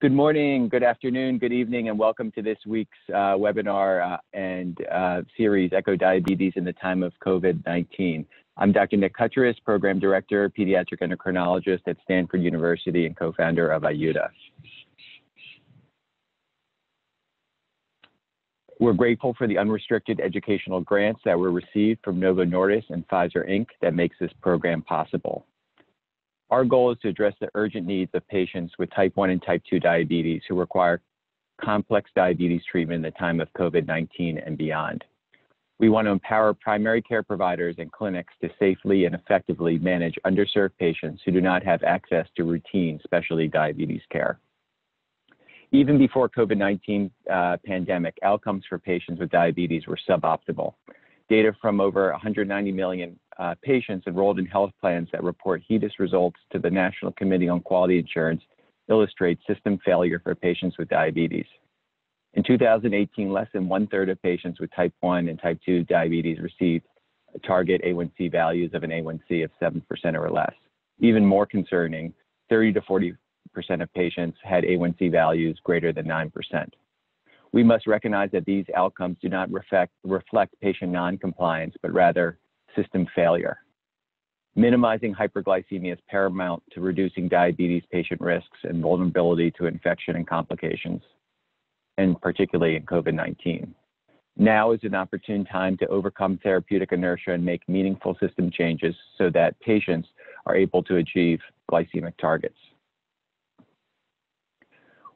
Good morning, good afternoon, good evening, and welcome to this week's uh, webinar uh, and uh, series, Echo Diabetes in the Time of COVID-19. I'm Dr. Nick Cuttriss, Program Director, Pediatric Endocrinologist at Stanford University and co-founder of IUTA. We're grateful for the unrestricted educational grants that were received from Novo Nordisk and Pfizer Inc. that makes this program possible. Our goal is to address the urgent needs of patients with type 1 and type 2 diabetes who require complex diabetes treatment in the time of COVID-19 and beyond. We want to empower primary care providers and clinics to safely and effectively manage underserved patients who do not have access to routine specialty diabetes care. Even before COVID-19 uh, pandemic, outcomes for patients with diabetes were suboptimal. Data from over 190 million uh, patients enrolled in health plans that report HEDIS results to the National Committee on Quality Insurance illustrate system failure for patients with diabetes. In 2018, less than one third of patients with type 1 and type 2 diabetes received target A1C values of an A1C of 7% or less. Even more concerning, 30 to 40% of patients had A1C values greater than 9%. We must recognize that these outcomes do not reflect, reflect patient noncompliance, but rather system failure. Minimizing hyperglycemia is paramount to reducing diabetes patient risks and vulnerability to infection and complications, and particularly in COVID-19. Now is an opportune time to overcome therapeutic inertia and make meaningful system changes so that patients are able to achieve glycemic targets.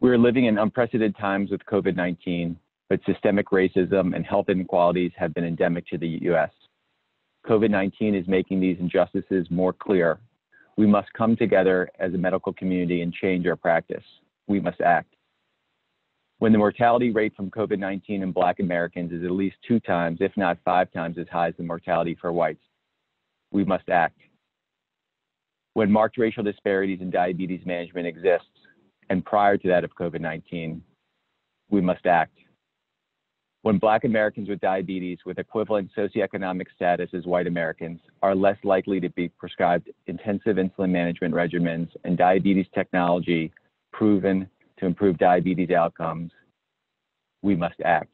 We're living in unprecedented times with COVID-19, but systemic racism and health inequalities have been endemic to the US. COVID-19 is making these injustices more clear. We must come together as a medical community and change our practice. We must act. When the mortality rate from COVID-19 in Black Americans is at least two times, if not five times as high as the mortality for whites, we must act. When marked racial disparities in diabetes management exists, and prior to that of COVID-19, we must act when Black Americans with diabetes with equivalent socioeconomic status as white Americans are less likely to be prescribed intensive insulin management regimens and diabetes technology proven to improve diabetes outcomes, we must act.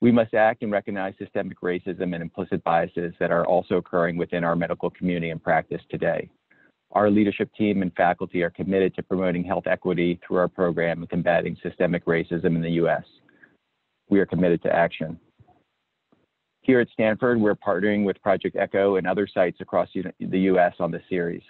We must act and recognize systemic racism and implicit biases that are also occurring within our medical community and practice today. Our leadership team and faculty are committed to promoting health equity through our program and combating systemic racism in the U.S we are committed to action. Here at Stanford, we're partnering with Project ECHO and other sites across the US on this series.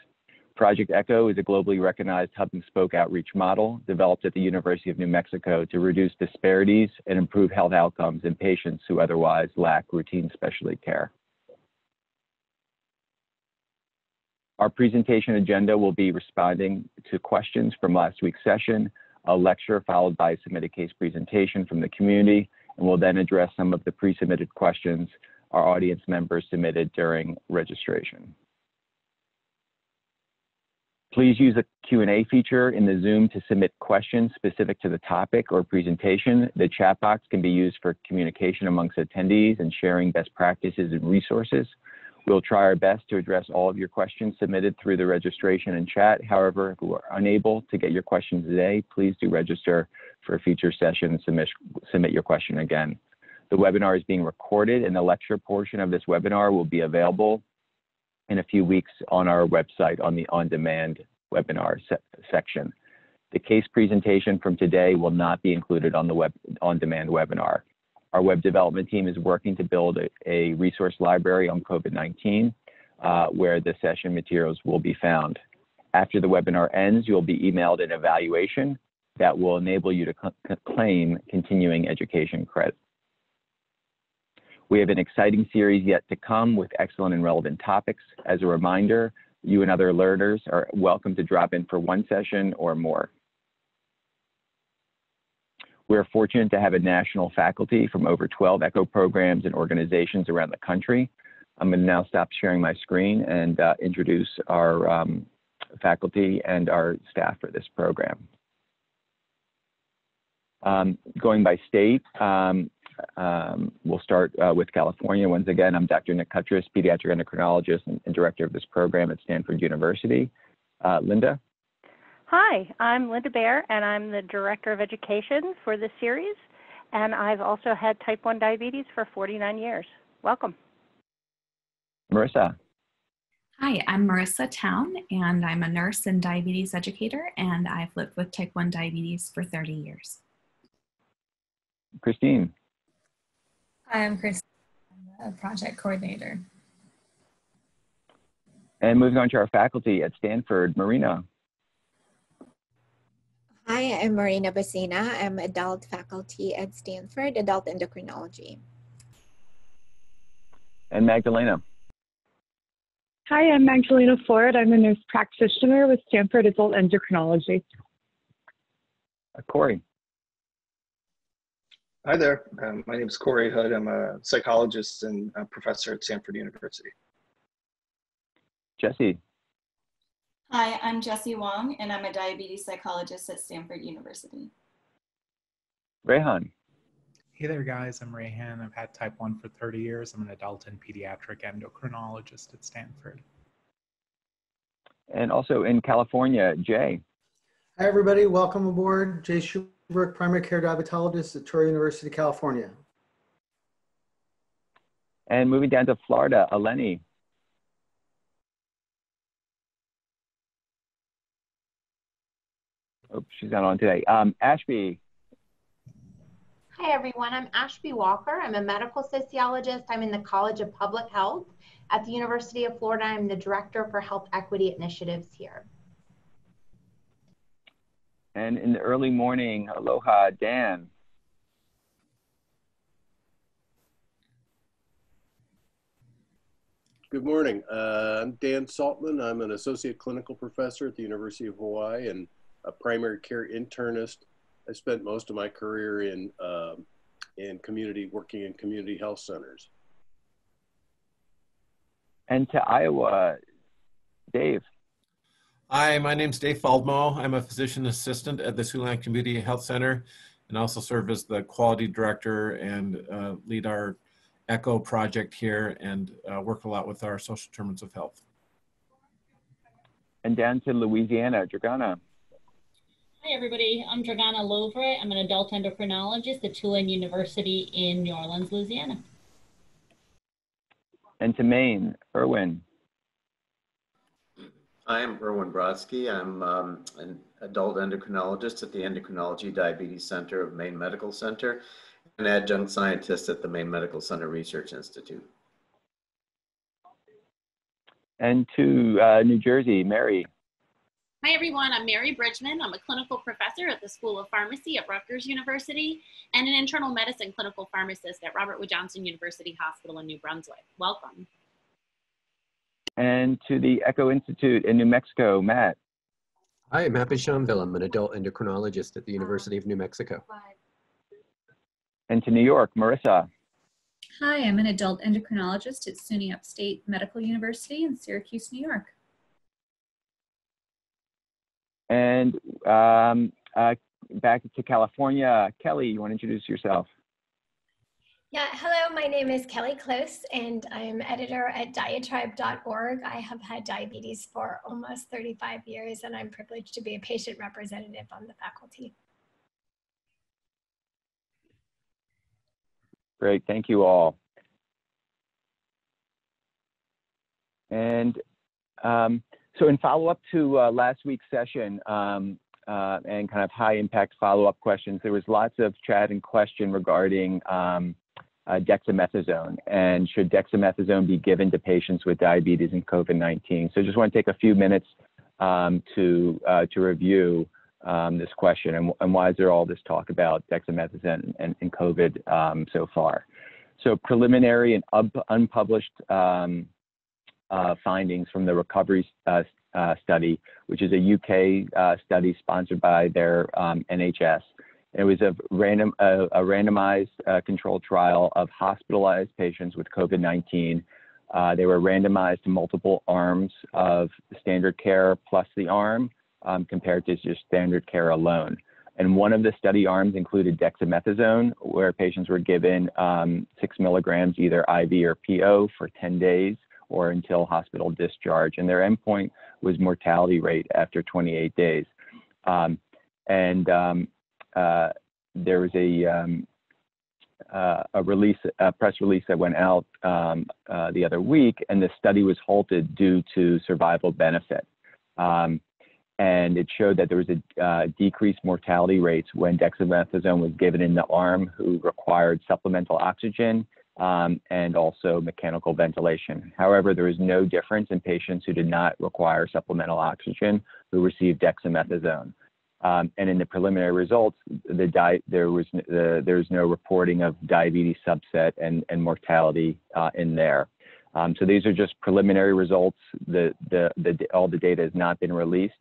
Project ECHO is a globally recognized hub and spoke outreach model developed at the University of New Mexico to reduce disparities and improve health outcomes in patients who otherwise lack routine specialty care. Our presentation agenda will be responding to questions from last week's session, a lecture followed by a submitted case presentation from the community, and we'll then address some of the pre-submitted questions our audience members submitted during registration. Please use the Q&A feature in the Zoom to submit questions specific to the topic or presentation. The chat box can be used for communication amongst attendees and sharing best practices and resources. We'll try our best to address all of your questions submitted through the registration and chat. However, if we're unable to get your questions today, please do register for a future session and submit, submit your question again. The webinar is being recorded and the lecture portion of this webinar will be available in a few weeks on our website on the on-demand webinar se section. The case presentation from today will not be included on the web on-demand webinar. Our web development team is working to build a, a resource library on COVID-19 uh, where the session materials will be found. After the webinar ends, you'll be emailed an evaluation that will enable you to claim continuing education credit. We have an exciting series yet to come with excellent and relevant topics. As a reminder, you and other learners are welcome to drop in for one session or more. We're fortunate to have a national faculty from over 12 ECHO programs and organizations around the country. I'm going to now stop sharing my screen and uh, introduce our um, faculty and our staff for this program. Um, going by state, um, um, we'll start uh, with California. Once again, I'm Dr. Nick pediatric endocrinologist and, and, director of this program at Stanford University. Uh, Linda? Hi, I'm Linda Bear, and I'm the Director of Education for this series. And I've also had type 1 diabetes for 49 years. Welcome. Marissa. Hi, I'm Marissa Town, and I'm a nurse and diabetes educator, and I've lived with type 1 diabetes for 30 years. Christine. Hi, I'm Christine, I'm a project coordinator. And moving on to our faculty at Stanford, Marina. Hi, I'm Marina Basina. I'm adult faculty at Stanford, adult endocrinology. And Magdalena. Hi, I'm Magdalena Ford. I'm a nurse practitioner with Stanford Adult Endocrinology. Uh, Corey. Hi there. Um, my name is Corey Hood. I'm a psychologist and a professor at Stanford University. Jessie. Hi, I'm Jessie Wong, and I'm a diabetes psychologist at Stanford University. Rayhan. Hey there, guys. I'm Rayhan. I've had type 1 for 30 years. I'm an adult and pediatric endocrinologist at Stanford. And also in California, Jay. Hi, everybody. Welcome aboard. Jay Shubrook, primary care diabetologist at Touro University, California. And moving down to Florida, Eleni. Oh, she's not on today. Um, Ashby. Hi, everyone. I'm Ashby Walker. I'm a medical sociologist. I'm in the College of Public Health at the University of Florida. I'm the Director for Health Equity Initiatives here. And in the early morning, aloha, Dan. Good morning. Uh, I'm Dan Saltman. I'm an associate clinical professor at the University of Hawaii and a primary care internist. I spent most of my career in um, in community working in community health centers. And to Iowa, Dave. Hi, my name's Dave Faldmo. I'm a physician assistant at the Siouxland Community Health Center and also serve as the quality director and uh, lead our ECHO project here and uh, work a lot with our social determinants of health. And down to Louisiana, Dragana. Hi, everybody. I'm Dragana Lovre. I'm an adult endocrinologist at Tulane University in New Orleans, Louisiana. And to Maine, Erwin. I am Erwin Brodsky. I'm um, an adult endocrinologist at the Endocrinology Diabetes Center of Maine Medical Center, and adjunct scientist at the Maine Medical Center Research Institute. And to uh, New Jersey, Mary. Hi, everyone. I'm Mary Bridgman. I'm a clinical professor at the School of Pharmacy at Rutgers University and an internal medicine clinical pharmacist at Robert Wood Johnson University Hospital in New Brunswick. Welcome. And to the ECHO Institute in New Mexico, Matt. Hi, I'm Matt Bouchonville. I'm an adult endocrinologist at the University of New Mexico. And to New York, Marissa. Hi, I'm an adult endocrinologist at SUNY Upstate Medical University in Syracuse, New York. And um, uh, back to California, Kelly, you want to introduce yourself? Yeah, hello, my name is Kelly Close, and I'm editor at diatribe.org. I have had diabetes for almost 35 years, and I'm privileged to be a patient representative on the faculty. Great, thank you all. And um, so in follow-up to uh, last week's session um, uh, and kind of high impact follow-up questions, there was lots of chat and question regarding um, uh, dexamethasone and should dexamethasone be given to patients with diabetes and COVID-19. So just want to take a few minutes um, to, uh, to review um, this question and, and, why is there all this talk about dexamethasone and, and COVID um, so far. So preliminary and unpublished um, findings from the recovery uh, uh, study, which is a UK uh, study sponsored by their um, NHS. It was a, random, a randomized uh, controlled trial of hospitalized patients with COVID-19. Uh, they were randomized to multiple arms of standard care plus the arm um, compared to just standard care alone. And one of the study arms included dexamethasone, where patients were given um, six milligrams either IV or PO for 10 days or until hospital discharge. And their endpoint was mortality rate after 28 days. Um, and um, uh, there was a, um, uh, a release, a press release that went out um, uh, the other week, and the study was halted due to survival benefit. Um, and it showed that there was a uh, decreased mortality rates when dexamethasone was given in the arm who required supplemental oxygen um, and also mechanical ventilation. However, there was no difference in patients who did not require supplemental oxygen who received dexamethasone. Um, and in the preliminary results, the di- there was the, there was no reporting of diabetes subset and, and mortality uh, in there. Um, so these are just preliminary results. The, the, the, all the data has not been released.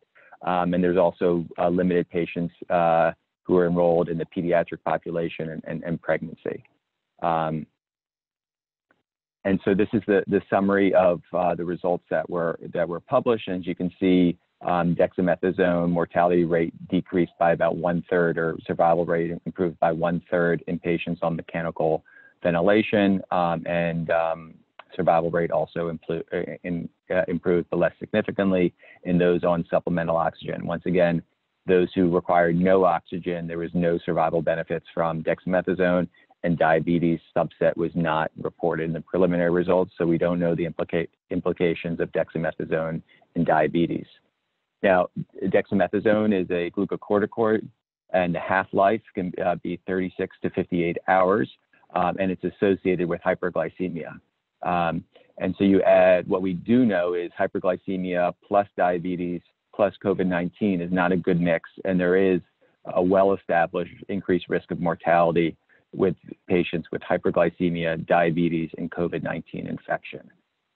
Um, and there's also uh, limited patients uh, who are enrolled in the pediatric population and, and, and pregnancy. Um, and so this is the, the summary of uh, the results that were, that were published. And as you can see, um, dexamethasone mortality rate decreased by about one third or survival rate improved by one third in patients on mechanical ventilation um, and um, survival rate also improved, uh, in, uh, improved, but less significantly in those on supplemental oxygen. Once again, those who required no oxygen, there was no survival benefits from dexamethasone, and diabetes subset was not reported in the preliminary results, so we don't know the implica implications of dexamethasone in diabetes. Now, dexamethasone is a glucocorticoid, and the half-life can uh, be 36 to 58 hours, um, and it's associated with hyperglycemia. Um, and so you add what we do know is hyperglycemia plus diabetes plus COVID 19 is not a good mix, and there is a well established increased risk of mortality with patients with hyperglycemia, diabetes, and COVID 19 infection.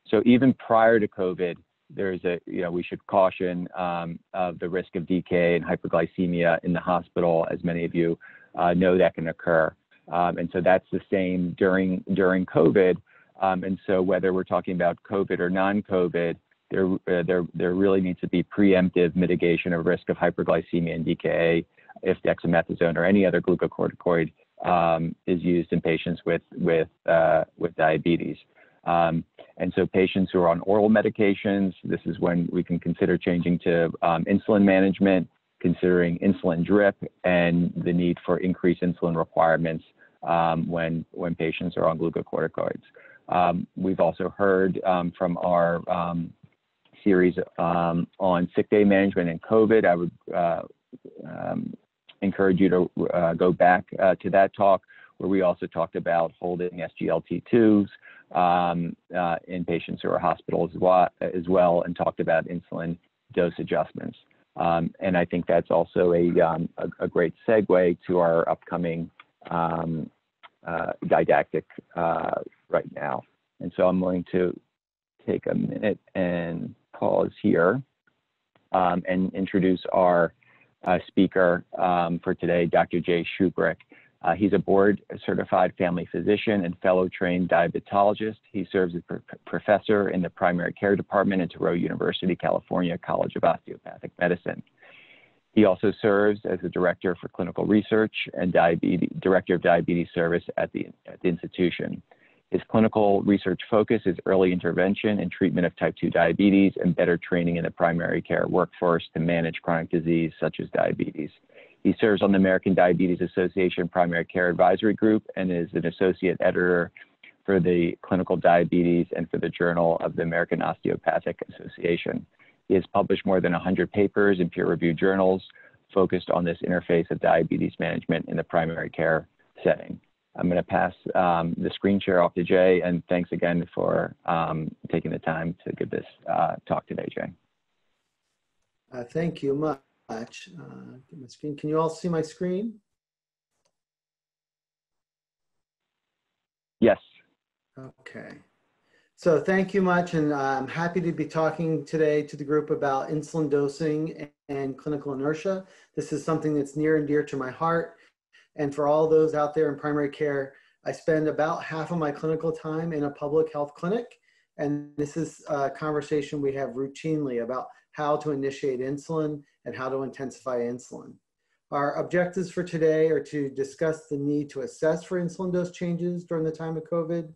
So even prior to COVID, there's a, you know, we should caution um, of the risk of DKA and hyperglycemia in the hospital, as many of you uh, know that can occur. Um, and so that's the same during during COVID. Um, and so whether we're talking about COVID or non-COVID, there, uh, there, there really needs to be preemptive mitigation of risk of hyperglycemia and DKA if dexamethasone or any other glucocorticoid um, is used in patients with, with, uh, with diabetes. Um, and so patients who are on oral medications, this is when we can consider changing to um, insulin management, considering insulin drip and the need for increased insulin requirements um, when, when patients are on glucocorticoids. Um, we've also heard um, from our series on sick day management and COVID. I would uh, um, encourage you to uh, go back uh, to that talk where we also talked about holding SGLT2s um, uh, in patients who are hospitals as well and talked about insulin dose adjustments. and I think that's also a, a, a, great segue to our upcoming uh, didactic uh, right now. And so I'm going to take a minute and pause here um, and introduce our uh, speaker um, for today, Dr. Jay Shubrook. Uh, he's a board certified family physician and fellow trained diabetologist. He serves as professor in the primary care department at Touro University, California College of Osteopathic Medicine. He also serves as the Director for Clinical Research and Diabetes, Director of Diabetes Service at the, at the institution. His clinical research focus is early intervention and treatment of type 2 diabetes and better training in the primary care workforce to manage chronic disease such as diabetes. He serves on the American Diabetes Association Primary Care Advisory Group and is an associate editor for the Clinical Diabetes and for the Journal of the American Osteopathic Association. He has published more than 100 papers in peer-reviewed journals focused on this interface of diabetes management in the primary care setting. I'm going to pass um, the screen share off to Jay, and thanks again for um, taking the time to give this uh, talk today, Jay. Uh, thank you much. Uh, my screen. Can you all see my screen? Yes. Okay. So thank you much, and I'm happy to be talking today to the group about insulin dosing and clinical inertia. This is something that's near and dear to my heart. And for all those out there in primary care, I spend about half of my clinical time in a public health clinic. And this is a conversation we have routinely about how to initiate insulin and how to intensify insulin. Our objectives for today are to discuss the need to assess for insulin dose changes during the time of COVID,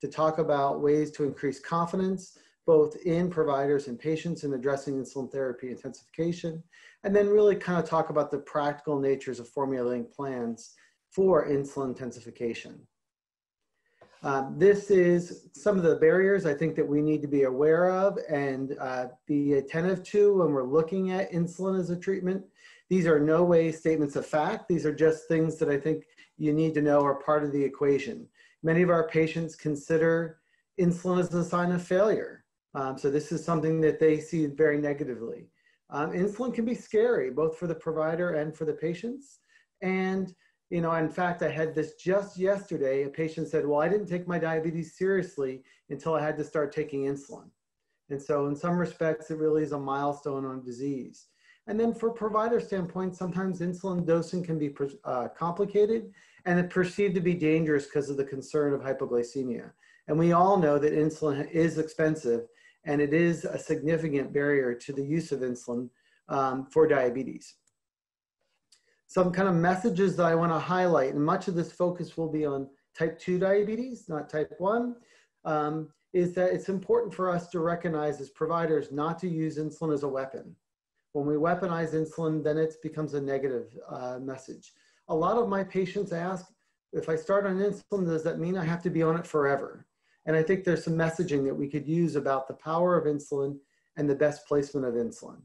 to talk about ways to increase confidence both in providers and patients in addressing insulin therapy intensification, and then really kind of talk about the practical natures of formulating plans for insulin intensification. Um, this is some of the barriers I think that we need to be aware of and uh, be attentive to when we're looking at insulin as a treatment. These are no way statements of fact. These are just things that I think you need to know are part of the equation. Many of our patients consider insulin as a sign of failure. Um, so this is something that they see very negatively. Um, insulin can be scary, both for the provider and for the patients. And you know, in fact, I had this just yesterday. A patient said, well, I didn't take my diabetes seriously until I had to start taking insulin. And so in some respects, it really is a milestone on disease. And then for provider standpoint, sometimes insulin dosing can be uh, complicated and it perceived to be dangerous because of the concern of hypoglycemia. And we all know that insulin is expensive and it is a significant barrier to the use of insulin um, for diabetes some kind of messages that I want to highlight, and much of this focus will be on type 2 diabetes, not type 1, um, is that it's important for us to recognize as providers not to use insulin as a weapon. When we weaponize insulin, then it becomes a negative uh, message. A lot of my patients ask, if I start on insulin, does that mean I have to be on it forever? And I think there's some messaging that we could use about the power of insulin and the best placement of insulin.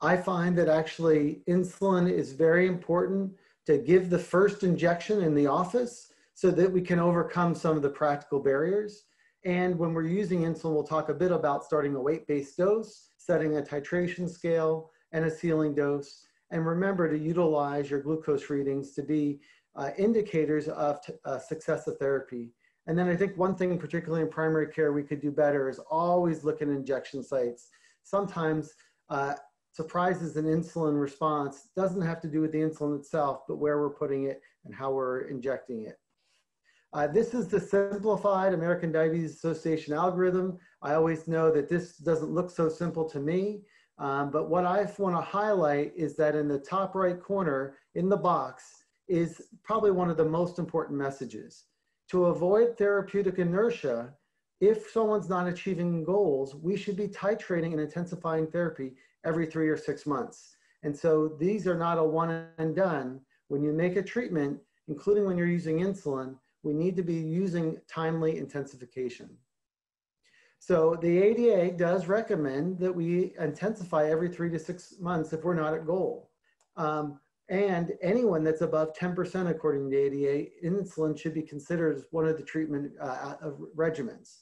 I find that actually insulin is very important to give the first injection in the office so that we can overcome some of the practical barriers. And when we're using insulin, we'll talk a bit about starting a weight-based dose, setting a titration scale, and a ceiling dose. And remember to utilize your glucose readings to be uh, indicators of uh, success of therapy. And then I think one thing, particularly in primary care, we could do better is always look at injection sites. Sometimes uh, surprises an insulin response doesn't have to do with the insulin itself, but where we're putting it and how we're injecting it. Uh, this is the simplified American Diabetes Association algorithm. I always know that this doesn't look so simple to me, um, but what I want to highlight is that in the top right corner in the box is probably one of the most important messages. To avoid therapeutic inertia, if someone's not achieving goals, we should be titrating and intensifying therapy every three or six months. And so these are not a one and done. When you make a treatment, including when you're using insulin, we need to be using timely intensification. So the ADA does recommend that we intensify every three to six months if we're not at goal. Um, and anyone that's above 10% according to the ADA, insulin should be considered as one of the treatment uh, regimens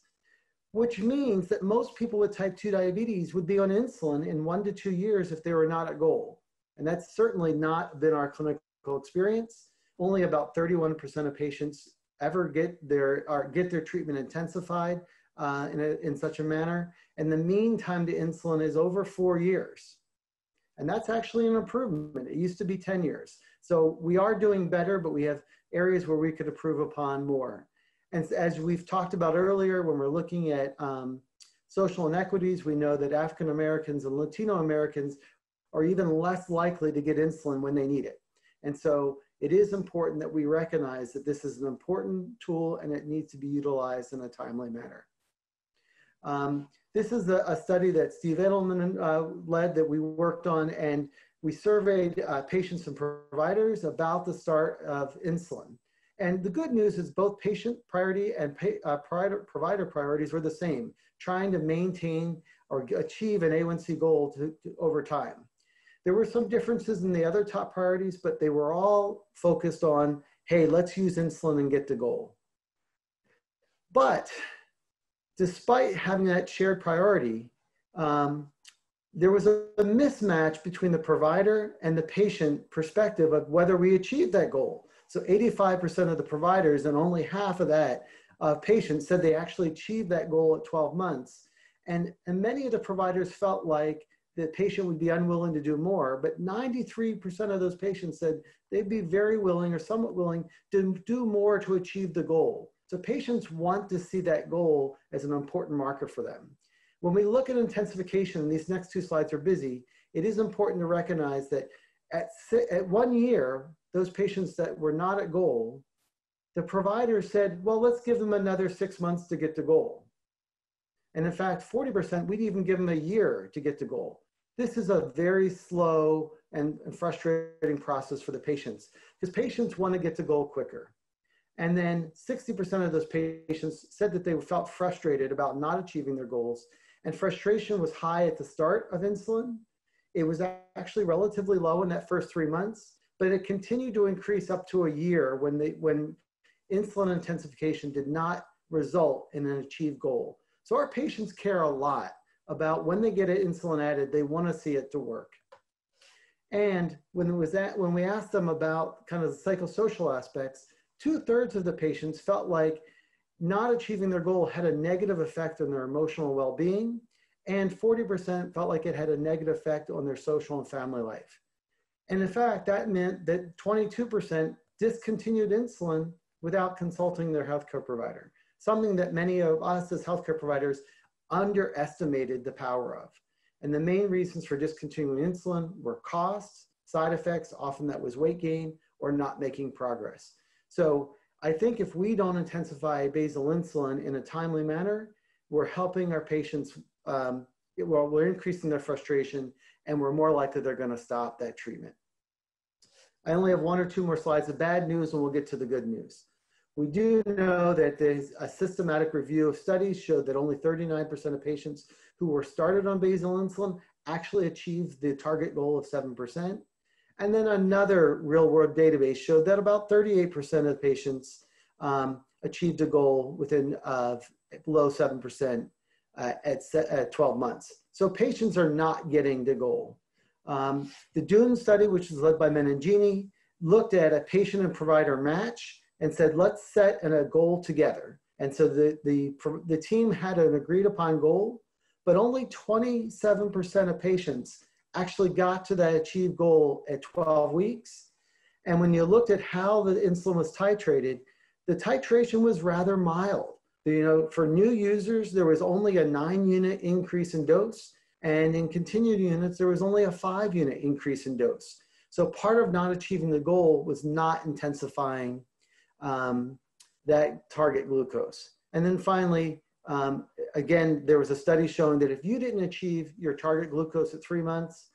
which means that most people with type 2 diabetes would be on insulin in one to two years if they were not at goal. And that's certainly not been our clinical experience. Only about 31% of patients ever get their, or get their treatment intensified uh, in, a, in such a manner. And the mean time to insulin is over four years. And that's actually an improvement. It used to be 10 years. So we are doing better, but we have areas where we could improve upon more. And as we've talked about earlier, when we're looking at um, social inequities, we know that African Americans and Latino Americans are even less likely to get insulin when they need it. And so it is important that we recognize that this is an important tool and it needs to be utilized in a timely manner. Um, this is a, a, study that Steve Edelman uh, led that we worked on and we surveyed uh, patients and providers about the start of insulin. And the good news is both patient priority and pay, uh, provider priorities were the same, trying to maintain or achieve an A1C goal to, to, over time. There were some differences in the other top priorities, but they were all focused on, hey, let's use insulin and get to goal. But despite having that shared priority, um, there was a, a mismatch between the provider and the patient perspective of whether we achieved that goal. So 85% of the providers and only half of that uh, patients said they actually achieved that goal at 12 months. And, and many of the providers felt like the patient would be unwilling to do more, but 93% of those patients said they'd be very willing or somewhat willing to do more to achieve the goal. So patients want to see that goal as an important marker for them. When we look at intensification, and these next two slides are busy, it is important to recognize that at, at one year, those patients that were not at goal, the provider said, well, let's give them another six months to get to goal. And in fact, 40%, we'd even give them a year to get to goal. This is a very slow and, and frustrating process for the patients because patients want to get to goal quicker. And then 60% of those patients said that they felt frustrated about not achieving their goals. And frustration was high at the start of insulin. It was actually relatively low in that first three months, but it continued to increase up to a year when, they, when insulin intensification did not result in an achieved goal. So our patients care a lot about when they get insulin added, they want to see it to work. And when it was that, when we asked them about kind of the psychosocial aspects, two thirds of the patients felt like not achieving their goal had a negative effect on their emotional well-being, and 40% felt like it had a negative effect on their social and family life. And in fact, that meant that 22% discontinued insulin without consulting their healthcare provider, something that many of us as healthcare providers underestimated the power of. And the main reasons for discontinuing insulin were costs, side effects, often that was weight gain, or not making progress. So I think if we don't intensify basal insulin in a timely manner, we're helping our patients, um, well, we're increasing their frustration and we're more likely they're gonna stop that treatment. I only have one or two more slides of bad news and we'll get to the good news. We do know that there's a systematic review of studies showed that only 39% of patients who were started on basal insulin actually achieved the target goal of 7%. And then another real world database showed that about 38% of patients um, achieved a goal within uh, below 7% uh, at, at 12 months. So patients are not getting the goal. Um, the DUNE study, which was led by Meneghini, looked at a patient and provider match and said, let's set an, a goal together. And so the, the, the team had an agreed upon goal, but only 27% of patients actually got to that achieved goal at 12 weeks. And when you looked at how the insulin was titrated, the titration was rather mild. You know, for new users, there was only a nine unit increase in dose. And in continued units, there was only a five unit increase in dose. So part of not achieving the goal was not intensifying um, that target glucose. And then finally, um, again, there was a study showing that if you didn't achieve your target glucose at three months,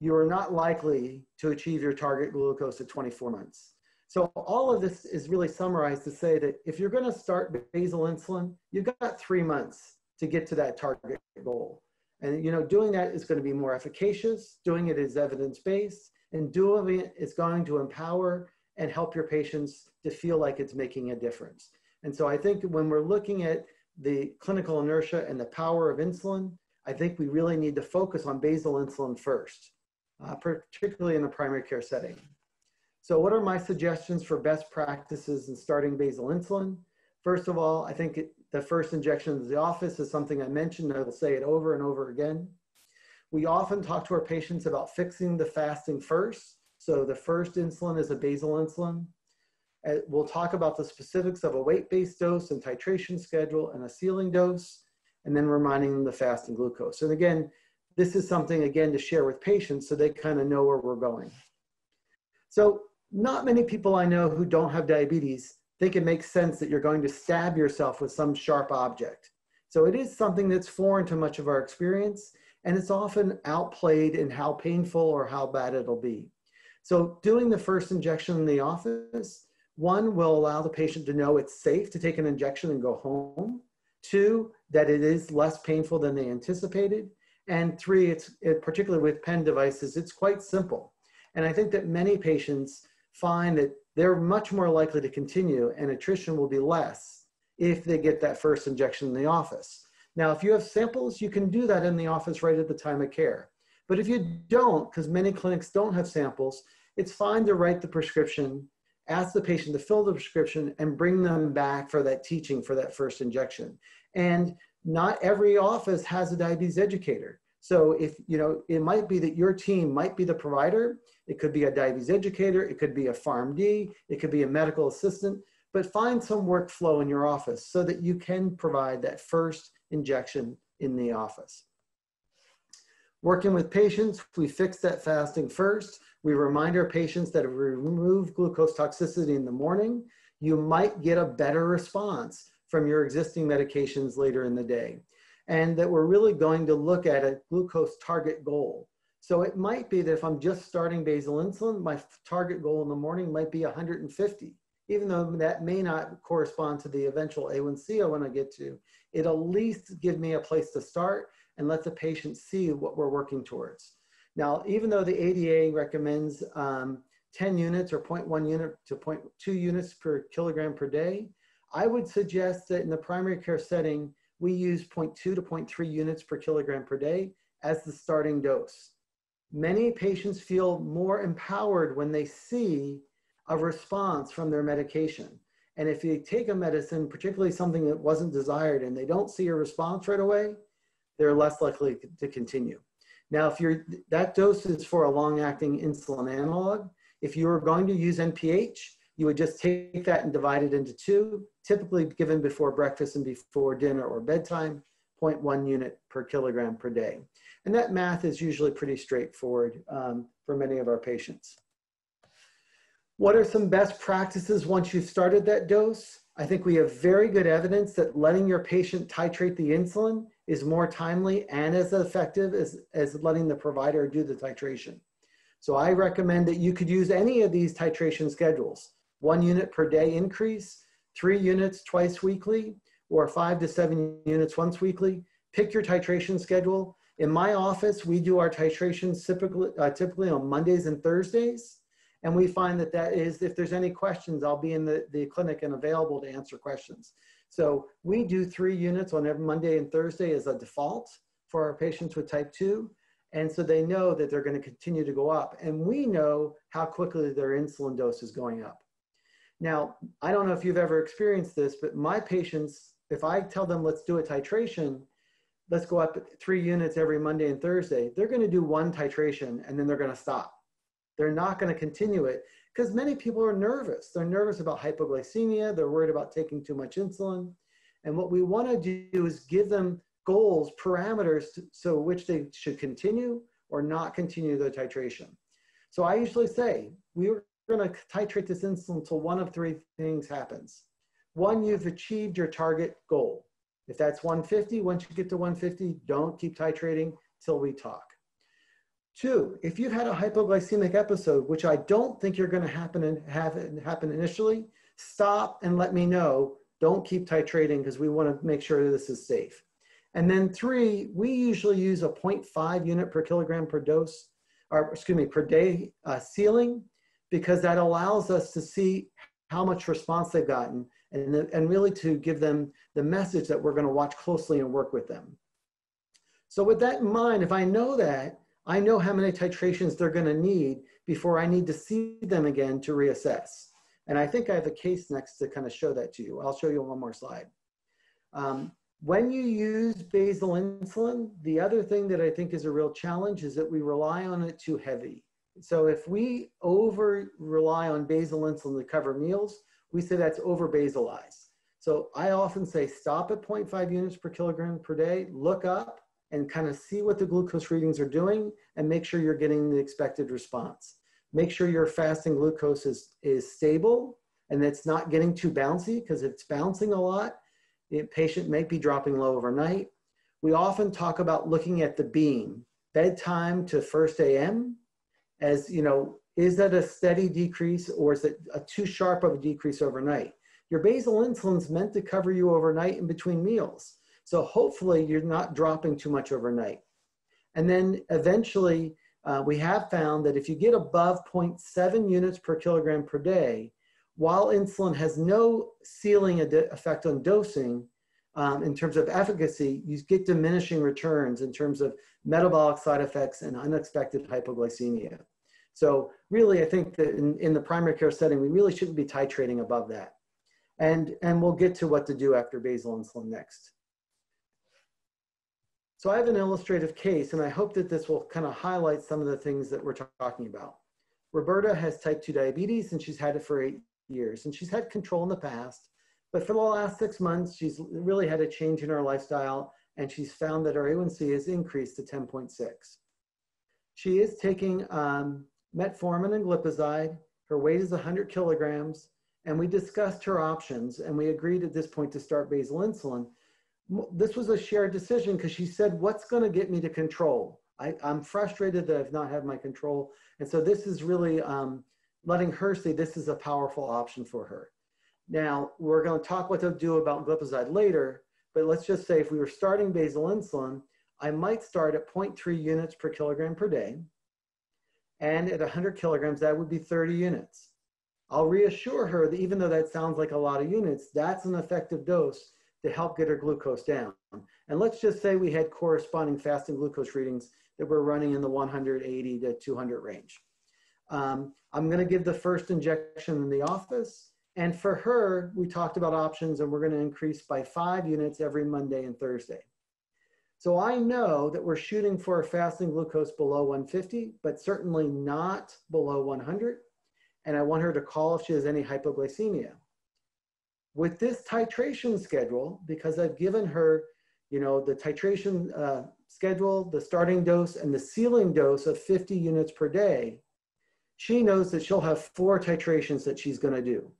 you are not likely to achieve your target glucose at 24 months. So all of this is really summarized to say that if you're gonna start basal insulin, you've got three months to get to that target goal. And you know, doing that is gonna be more efficacious, doing it is evidence-based, and doing it is going to empower and help your patients to feel like it's making a difference. And so I think when we're looking at the clinical inertia and the power of insulin, I think we really need to focus on basal insulin first, uh, particularly in a primary care setting. So what are my suggestions for best practices in starting basal insulin? First of all, I think it, the first injection in the office is something I mentioned. I will say it over and over again. We often talk to our patients about fixing the fasting first. So the first insulin is a basal insulin. Uh, we'll talk about the specifics of a weight-based dose and titration schedule and a ceiling dose, and then reminding them the fasting glucose. And again, this is something, again, to share with patients so they kind of know where we're going. So not many people I know who don't have diabetes think it makes sense that you're going to stab yourself with some sharp object. So it is something that's foreign to much of our experience, and it's often outplayed in how painful or how bad it'll be. So doing the first injection in the office one will allow the patient to know it's safe to take an injection and go home. Two, that it is less painful than they anticipated. And three, it's it, particularly with pen devices, it's quite simple. And I think that many patients find that they're much more likely to continue and attrition will be less if they get that first injection in the office. Now, if you have samples, you can do that in the office right at the time of care. But if you don't, because many clinics don't have samples, it's fine to write the prescription ask the patient to fill the prescription and bring them back for that teaching for that first injection. And not every office has a diabetes educator. So if, you know, it might be that your team might be the provider, it could be a diabetes educator, it could be a PharmD, it could be a medical assistant, but find some workflow in your office so that you can provide that first injection in the office. Working with patients, we fix that fasting first. We remind our patients that if we remove glucose toxicity in the morning, you might get a better response from your existing medications later in the day. and that we're really going to look at a glucose target goal. So it might be that if I'm just starting basal insulin, my target goal in the morning might be 150, even though that may not correspond to the eventual A1C I want to get to. It at least give me a place to start and let the patient see what we're working towards. Now, even though the ADA recommends um, 10 units or 0.1 unit to 0.2 units per kilogram per day, I would suggest that in the primary care setting, we use 0.2 to 0.3 units per kilogram per day as the starting dose. Many patients feel more empowered when they see a response from their medication. And if you take a medicine, particularly something that wasn't desired, and they don't see a response right away, they're less likely to continue. Now, if you're, that dose is for a long-acting insulin analog. If you were going to use NPH, you would just take that and divide it into two, typically given before breakfast and before dinner or bedtime, 0.1 unit per kilogram per day. And that math is usually pretty straightforward um, for many of our patients. What are some best practices once you've started that dose? I think we have very good evidence that letting your patient titrate the insulin is more timely and as effective as, as letting the provider do the titration. So I recommend that you could use any of these titration schedules. One unit per day increase, three units twice weekly, or five to seven units once weekly. Pick your titration schedule. In my office, we do our titrations typically, uh, typically on Mondays and Thursdays. And we find that that is, if there's any questions, I'll be in the, the clinic and available to answer questions. So we do three units on every Monday and Thursday as a default for our patients with type 2. And so they know that they're going to continue to go up. And we know how quickly their insulin dose is going up. Now, I don't know if you've ever experienced this, but my patients, if I tell them, let's do a titration, let's go up three units every Monday and Thursday, they're going to do one titration and then they're going to stop. They're not going to continue it because many people are nervous. They're nervous about hypoglycemia. They're worried about taking too much insulin. And what we want to do is give them goals, parameters, to, so which they should continue or not continue the titration. So I usually say, we're going to titrate this insulin until one of three things happens. One, you've achieved your target goal. If that's 150, once you get to 150, don't keep titrating till we talk. Two, if you've had a hypoglycemic episode, which I don't think you're going to happen and have it happen initially, stop and let me know. Don't keep titrating because we want to make sure this is safe. And then three, we usually use a 0.5 unit per kilogram per dose, or excuse me, per day uh, ceiling, because that allows us to see how much response they've gotten and, and really to give them the message that we're going to watch closely and work with them. So with that in mind, if I know that, I know how many titrations they're going to need before I need to see them again to reassess. And I think I have a case next to kind of show that to you. I'll show you one more slide. Um, when you use basal insulin, the other thing that I think is a real challenge is that we rely on it too heavy. So if we over rely on basal insulin to cover meals, we say that's over basalized. So I often say stop at 0.5 units per kilogram per day, look up, and kind of see what the glucose readings are doing and make sure you're getting the expected response. Make sure your fasting glucose is, is stable and it's not getting too bouncy because it's bouncing a lot, the patient may be dropping low overnight. We often talk about looking at the beam, bedtime to first AM, as you know, is that a steady decrease or is it a too sharp of a decrease overnight? Your basal insulin is meant to cover you overnight in between meals. So hopefully you're not dropping too much overnight. And then eventually uh, we have found that if you get above 0.7 units per kilogram per day, while insulin has no ceiling effect on dosing, um, in terms of efficacy, you get diminishing returns in terms of metabolic side effects and unexpected hypoglycemia. So really, I think that in, in the primary care setting, we really shouldn't be titrating above that. And, and we'll get to what to do after basal insulin next. So I have an illustrative case, and I hope that this will kind of highlight some of the things that we're talking about. Roberta has type 2 diabetes, and she's had it for eight years, and she's had control in the past. But for the last six months, she's really had a change in her lifestyle, and she's found that her A1C has increased to 10.6. She is taking um, metformin and glipizide. Her weight is 100 kilograms, and we discussed her options, and we agreed at this point to start basal insulin this was a shared decision because she said, what's going to get me to control? I, am frustrated that I've not had my control. And so this is really um, letting her see this is a powerful option for her. Now, we're going to talk what to do about glipizide later, but let's just say if we were starting basal insulin, I might start at 0.3 units per kilogram per day. And at 100 kilograms, that would be 30 units. I'll reassure her that even though that sounds like a lot of units, that's an effective dose to help get her glucose down. And let's just say we had corresponding fasting glucose readings that were running in the 180 to 200 range. Um, I'm going to give the first injection in the office. And for her, we talked about options and we're going to increase by five units every Monday and Thursday. So I know that we're shooting for a fasting glucose below 150, but certainly not below 100. And I want her to call if she has any hypoglycemia. With this titration schedule, because I've given her, you know, the titration uh, schedule, the starting dose, and the ceiling dose of 50 units per day, she knows that she'll have four titrations that she's going to do.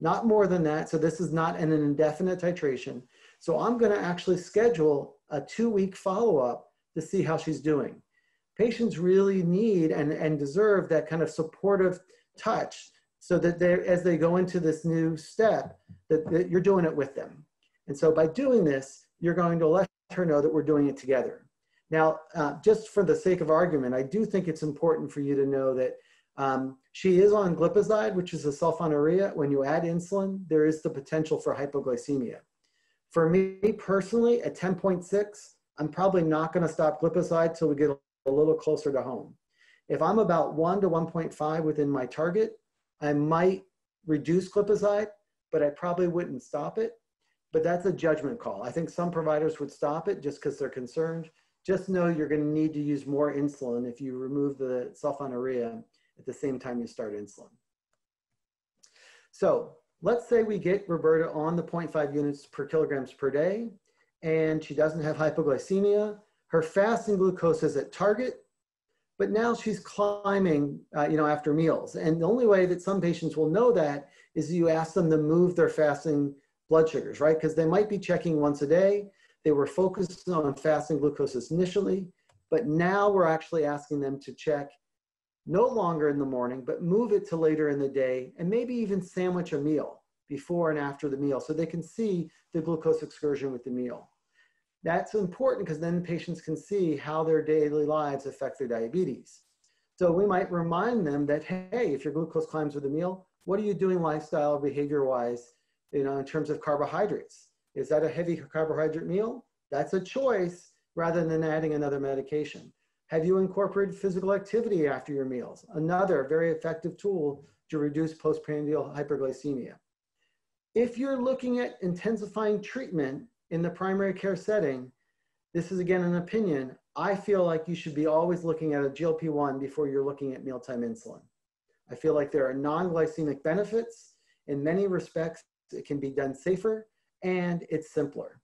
Not more than that. So this is not an indefinite titration. So I'm going to actually schedule a two week follow up to see how she's doing. Patients really need and, and deserve that kind of supportive touch so that they as they go into this new step, that, that you're doing it with them. And so by doing this, you're going to let her know that we're doing it together. Now, uh, just for the sake of argument, I do think it's important for you to know that um, she is on glipizide, which is a sulfonylurea. When you add insulin, there is the potential for hypoglycemia. For me personally, at 10.6, I'm probably not going to stop glipizide till we get a little closer to home. If I'm about 1 to 1.5 within my target, I might reduce glipizide, but I probably wouldn't stop it. But that's a judgment call. I think some providers would stop it just because they're concerned. Just know you're going to need to use more insulin if you remove the sulfonylurea at the same time you start insulin. So let's say we get Roberta on the 0.5 units per kilograms per day, and she doesn't have hypoglycemia. Her fasting glucose is at target, but now she's climbing, uh, you know, after meals. And the only way that some patients will know that is you ask them to move their fasting blood sugars, right? Because they might be checking once a day. They were focused on fasting glucose initially, but now we're actually asking them to check no longer in the morning, but move it to later in the day and maybe even sandwich a meal before and after the meal so they can see the glucose excursion with the meal. That's important because then patients can see how their daily lives affect their diabetes. So we might remind them that, hey, if your glucose climbs with a meal, what are you doing lifestyle behavior wise, you know, in terms of carbohydrates? Is that a heavy carbohydrate meal? That's a choice rather than adding another medication. Have you incorporated physical activity after your meals? Another very effective tool to reduce postprandial hyperglycemia. If you're looking at intensifying treatment in the primary care setting, this is again an opinion. I feel like you should be always looking at a GLP-1 before you're looking at mealtime insulin. I feel like there are non-glycemic benefits. In many respects, it can be done safer and it's simpler.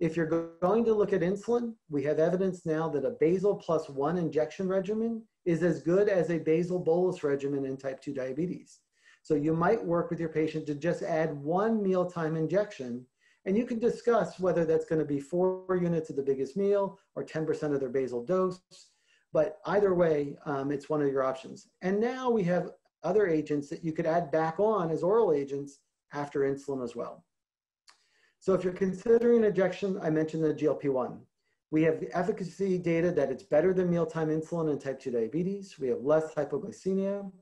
If you're going to look at insulin, we have evidence now that a basal plus one injection regimen is as good as a basal bolus regimen in type 2 diabetes. So you might work with your patient to just add one mealtime injection, and you can discuss whether that's going to be four units of the biggest meal or 10% of their basal dose. But either way, um, it's one of your options. And now we have other agents that you could add back on as oral agents after insulin as well. So if you're considering injection, I mentioned the GLP-1. We have the efficacy data that it's better than mealtime insulin in type 2 diabetes. We have less hypoglycemia.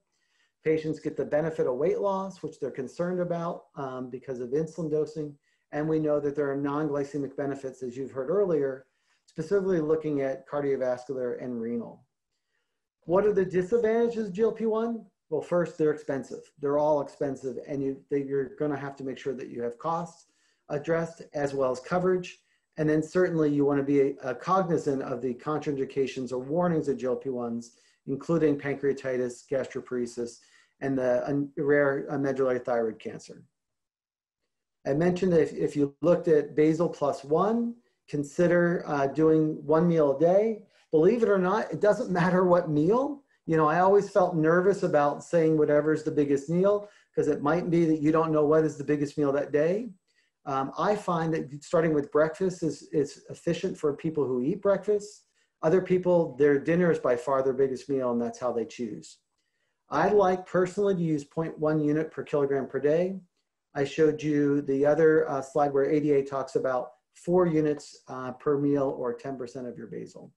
Patients get the benefit of weight loss, which they're concerned about um, because of insulin dosing. And we know that there are non-glycemic benefits, as you've heard earlier, specifically looking at cardiovascular and renal. What are the disadvantages of GLP-1? Well, first, they're expensive. They're all expensive, and you, they, you're going to have to make sure that you have costs addressed as well as coverage. And then certainly you want to be uh, cognizant of the contraindications or warnings of GLP-1s, including pancreatitis, gastroparesis, and the rare medullary thyroid cancer. I mentioned that if, if you looked at basal plus one, consider uh, doing one meal a day. Believe it or not, it doesn't matter what meal. You know, I always felt nervous about saying whatever is the biggest meal because it might be that you don't know what is the biggest meal that day. Um, I find that starting with breakfast is, is efficient for people who eat breakfast. Other people, their dinner is by far their biggest meal, and that's how they choose. I like personally to use 0.1 unit per kilogram per day. I showed you the other uh, slide where ADA talks about four units uh, per meal or 10% of your basal.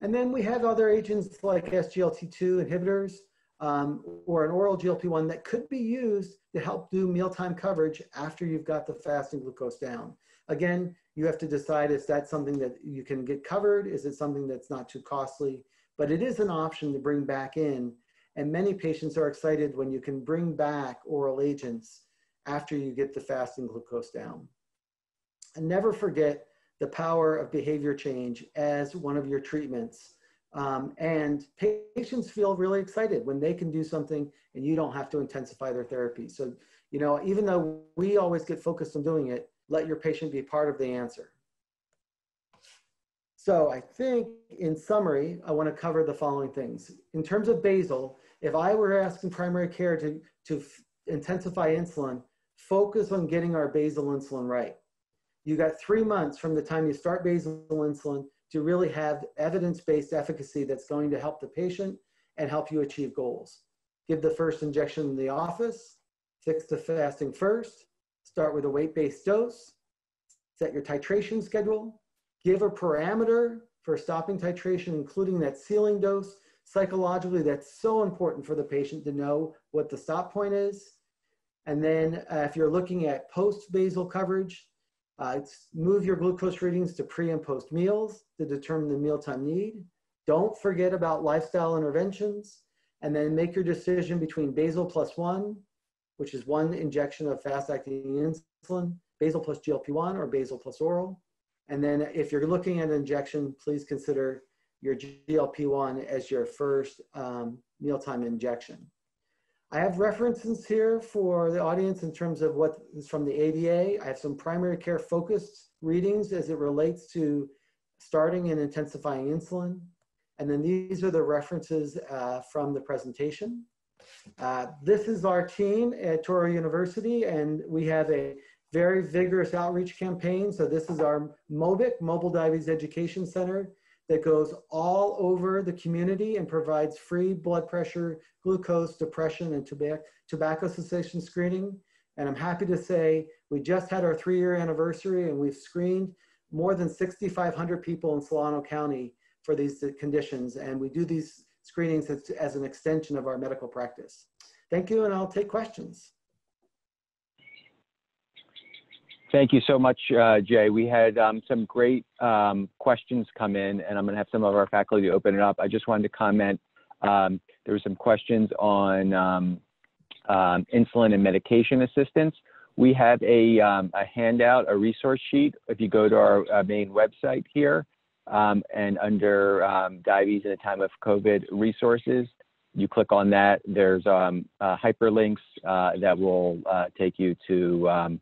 And then we have other agents like SGLT2 inhibitors um, or an oral GLP-1 that could be used to help do mealtime coverage after you've got the fasting glucose down. Again, you have to decide is that something that you can get covered? Is it something that's not too costly? But it is an option to bring back in. And many patients are excited when you can bring back oral agents after you get the fasting glucose down. And never forget the power of behavior change as one of your treatments. Um, and patients feel really excited when they can do something and you don't have to intensify their therapy. So, you know, even though we always get focused on doing it, let your patient be part of the answer. So I think in summary, I wanna cover the following things. In terms of basal, if I were asking primary care to, to intensify insulin, focus on getting our basal insulin right. You got three months from the time you start basal insulin to really have evidence-based efficacy that's going to help the patient and help you achieve goals. Give the first injection in the office, fix the fasting first, start with a weight-based dose, set your titration schedule, give a parameter for stopping titration, including that ceiling dose. Psychologically, that's so important for the patient to know what the stop point is. And then uh, if you're looking at post-basal coverage, uh, move your glucose readings to pre and post meals to determine the mealtime need. Don't forget about lifestyle interventions and then make your decision between basal plus one, which is one injection of fast acting insulin, basal plus GLP-1 or basal plus oral. And then if you're looking at an injection, please consider your GLP-1 as your first um, mealtime injection. I have references here for the audience in terms of what is from the ADA. I have some primary care focused readings as it relates to starting and intensifying insulin. And then these are the references uh, from the presentation. Uh, this is our team at Touro University, and we have a very vigorous outreach campaign. So this is our MOBIC, Mobile Diabetes Education Center that goes all over the community and provides free blood pressure, glucose, depression, and tobacco, tobacco cessation screening. And I'm happy to say we just had our three year anniversary and we've screened more than 6,500 people in Solano County for these conditions. And we do these screenings as, as an extension of our medical practice. Thank you, and I'll take questions. Thank you so much, uh, Jay. We had um, some great um, questions come in, and I'm going to have some of our faculty open it up. I just wanted to comment. Um, there were some questions on um, um, insulin and medication assistance. We have a, um, a, handout, a resource sheet. If you go to our uh, main website here, and under diabetes in a time of COVID resources, you click on that. There's uh, hyperlinks uh, that will uh, take you to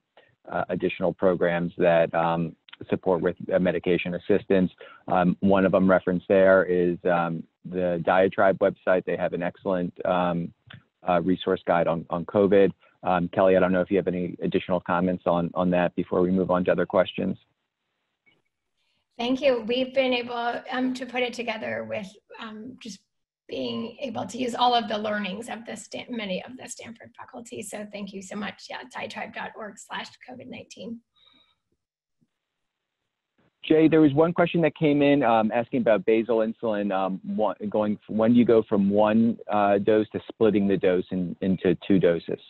additional programs that um, support with uh, medication assistance. Um, one of them referenced there is um, the Diatribe website. They have an excellent uh, resource guide on, on COVID. Um, Kelly, I don't know if you have any additional comments on, on that before we move on to other questions. Thank you. We've been able um, to put it together with um, just being able to use all of the learnings of the Stan many of the Stanford faculty. So thank you so much. Yeah, diatribe.org slash COVID-19. Jay, there was one question that came in um, asking about basal insulin. Um, one, going when do you go from one uh, dose to splitting the dose in, into two doses?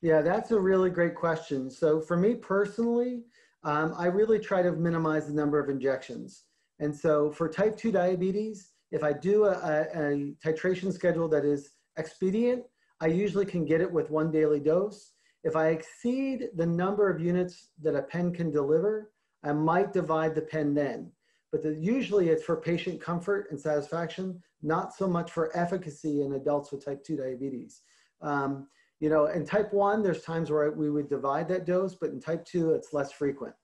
Yeah, that's a really great question. So for me personally, um, I really try to minimize the number of injections. And so for type 2 diabetes, if I do a, a, a titration schedule that is expedient, I usually can get it with one daily dose. If I exceed the number of units that a pen can deliver, I might divide the pen then. But the, usually it's for patient comfort and satisfaction, not so much for efficacy in adults with type 2 diabetes. Um, you know, in type 1, there's times where we would divide that dose, but in type 2, it's less frequent.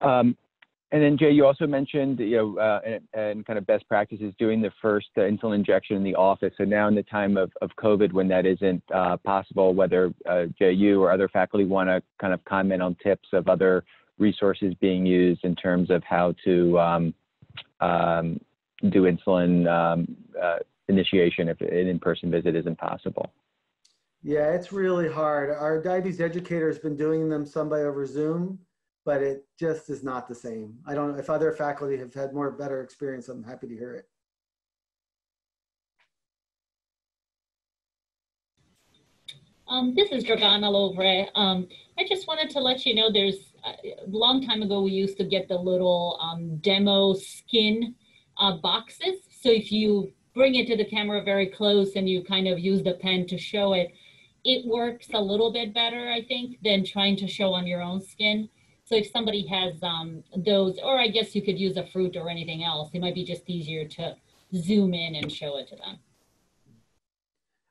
Um, And then Jay, you also mentioned, you know, uh, and, and, kind of best practices doing the first uh, insulin injection in the office. So now in the time of, of COVID, when that isn't uh, possible, whether uh, Jay, you or other faculty want to kind of comment on tips of other resources being used in terms of how to um, um, do insulin um, uh, initiation if an in-person visit isn't possible. Yeah, it's really hard. Our diabetes educator has been doing them some by over Zoom but it just is not the same. I don't know if other faculty have had more better experience, I'm happy to hear it. Um, this is Dragana Lovre. Um, I just wanted to let you know there's uh, a long time ago we used to get the little um, demo skin uh, boxes. So if you bring it to the camera very close and you kind of use the pen to show it, it works a little bit better, I think, than trying to show on your own skin. So if somebody has um, those, or I guess you could use a fruit or anything else, it might be just easier to zoom in and show it to them.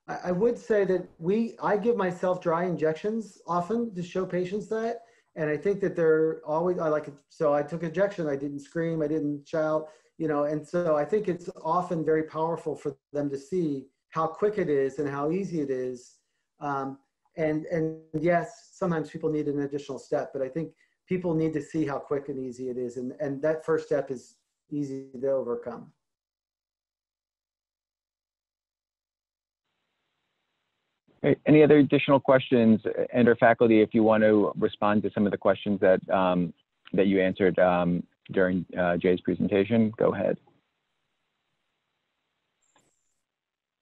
I would say that we, I give myself dry injections often to show patients that. And I think that they're always, I like it. So I took injection, I didn't scream, I didn't shout, you know, and so I think it's often very powerful for them to see how quick it is and how easy it is. Um, and, and yes, sometimes people need an additional step, but I think people need to see how quick and easy it is. And, and that first step is easy to overcome. Any other additional questions and or faculty, if you want to respond to some of the questions that, um, that you answered um, during uh, Jay's presentation, go ahead.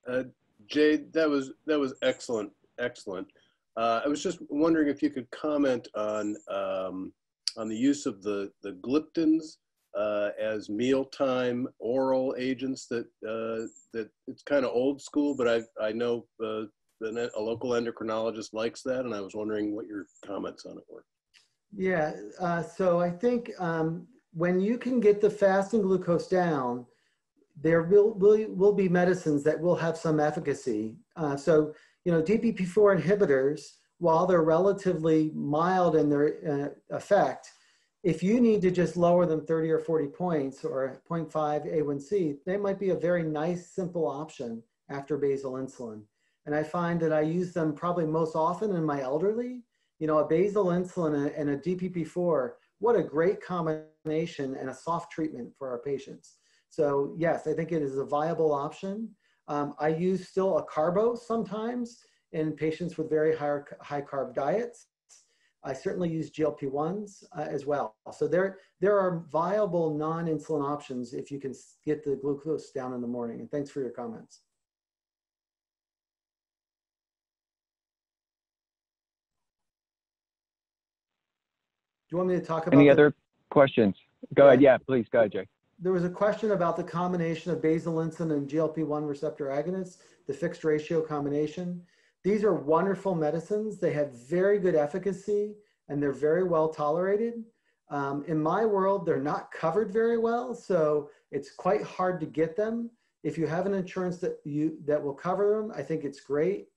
Uh, Jay, that was, that was excellent, excellent. Uh, I was just wondering if you could comment on um, on the use of the the gliptins uh, as mealtime oral agents. That uh, that it's kind of old school, but I I know uh, a local endocrinologist likes that, and I was wondering what your comments on it were. Yeah, uh, so I think um, when you can get the fasting glucose down, there will, will, will be medicines that will have some efficacy. Uh, so you know, DPP-4 inhibitors, while they're relatively mild in their uh, effect, if you need to just lower them 30 or 40 points or 0.5 A1C, they might be a very nice, simple option after basal insulin. And I find that I use them probably most often in my elderly. You know, a basal insulin and a DPP-4, what a great combination and a soft treatment for our patients. So yes, I think it is a viable option. Um, I use still acarbose sometimes in patients with very high, high carb diets. I certainly use GLP-1s uh, as well. So there, there are viable non-insulin options if you can get the glucose down in the morning. And thanks for your comments. Do you want me to talk about any other questions? Go yeah. ahead. Yeah, please go ahead, Jay there was a question about the combination of basal insulin and GLP-1 receptor agonists, the fixed ratio combination. These are wonderful medicines. They have very good efficacy and they're very well tolerated. Um, in my world, they're not covered very well, so it's quite hard to get them. If you have an insurance that you that will cover them, I think it's great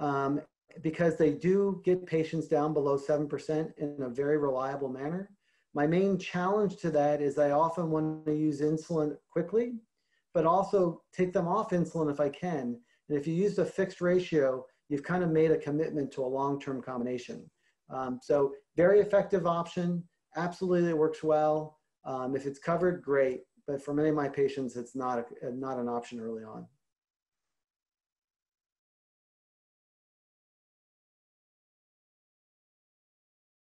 um, because they do get patients down below 7% in a very reliable manner. My main challenge to that is I often want to use insulin quickly, but also take them off insulin if I can. And if you use a fixed ratio, you've kind of made a commitment to a long-term combination. Um, so very effective option, absolutely works well. Um, if it's covered, great. But for many of my patients, it's not, a, not an option early on.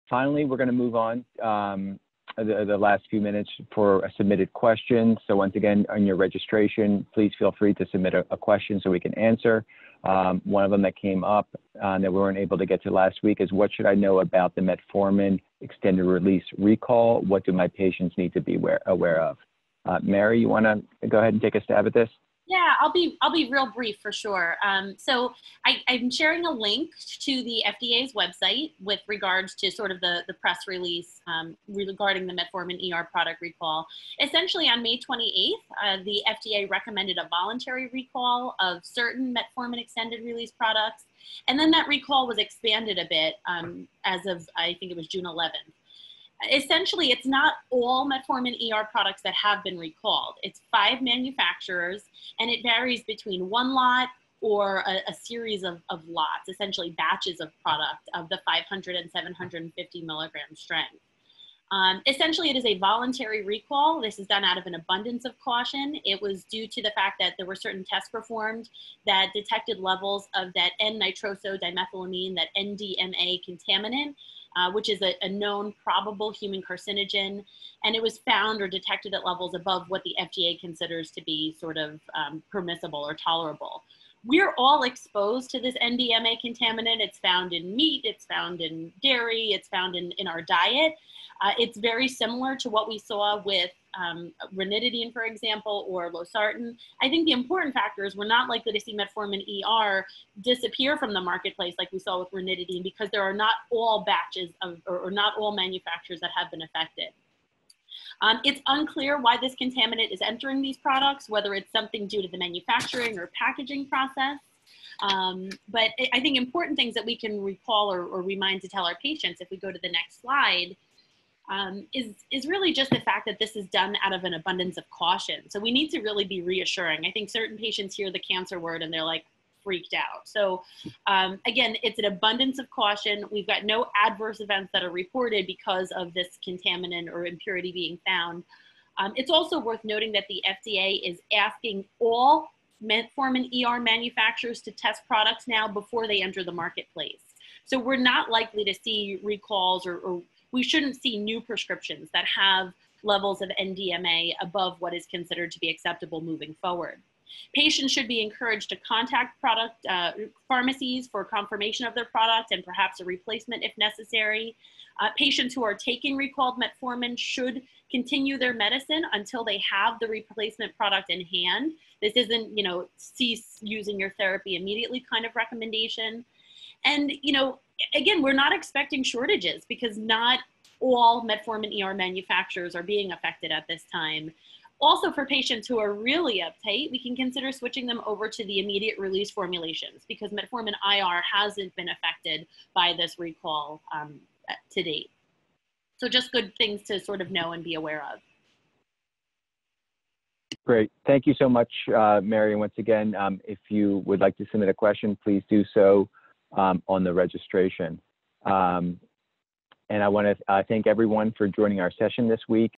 Finally, we're going to move on um, the, the, last few minutes for a submitted questions. So once again, on your registration, please feel free to submit a, a question so we can answer. Um, one of them that came up uh, that we weren't able to get to last week is what should I know about the metformin extended release recall? What do my patients need to be aware, aware of? Uh, Mary, you want to go ahead and take a stab at this? Yeah, I'll be I'll be real brief for sure. Um, so I, am sharing a link to the FDA's website with regards to sort of the, the press release um, regarding the metformin ER product recall. Essentially, on May 28th, uh, the FDA recommended a voluntary recall of certain metformin extended release products, and then that recall was expanded a bit um, as of I think it was June 11th. Essentially, it's not all metformin ER products that have been recalled. It's five manufacturers, and it varies between one lot or a, a series of, of lots, essentially batches of product of the 500 and 750 milligram strength. Um, essentially, it is a voluntary recall. This is done out of an abundance of caution. It was due to the fact that there were certain tests performed that detected levels of that N-nitroso-dimethylamine, that NDMA contaminant, uh, which is a, a, known probable human carcinogen, and it was found or detected at levels above what the FDA considers to be sort of um, permissible or tolerable we're all exposed to this NDMA contaminant. It's found in meat, it's found in dairy, it's found in, in our diet. Uh, it's very similar to what we saw with um, ranitidine, for example, or losartan. I think the important factor is we're not likely to see metformin ER disappear from the marketplace like we saw with ranitidine because there are not all batches of, or, or not all manufacturers that have been affected. Um, it's unclear why this contaminant is entering these products, whether it's something due to the manufacturing or packaging process. Um, but I think important things that we can recall or, or, remind to tell our patients if we go to the next slide um, is, is really just the fact that this is done out of an abundance of caution. So we need to really be reassuring. I think certain patients hear the cancer word and they're like, freaked out. So um, again, it's an abundance of caution. We've got no adverse events that are reported because of this contaminant or impurity being found. Um, it's also worth noting that the FDA is asking all metformin ER manufacturers to test products now before they enter the marketplace. So we're not likely to see recalls or, or we shouldn't see new prescriptions that have levels of NDMA above what is considered to be acceptable moving forward. Patients should be encouraged to contact product uh, pharmacies for confirmation of their product and perhaps a replacement if necessary. Uh, patients who are taking recalled metformin should continue their medicine until they have the replacement product in hand. This isn't, you know, cease using your therapy immediately kind of recommendation. And, you know, again, we're not expecting shortages because not all metformin ER manufacturers are being affected at this time. Also, for patients who are really uptight, we can consider switching them over to the immediate release formulations because metformin IR hasn't been affected by this recall um, to date. So just good things to sort of know and be aware of. Great. Thank you so much, uh, Mary. Once again, um, if you would like to submit a question, please do so um, on the registration. Um, and I want to uh, thank everyone for joining our session this week.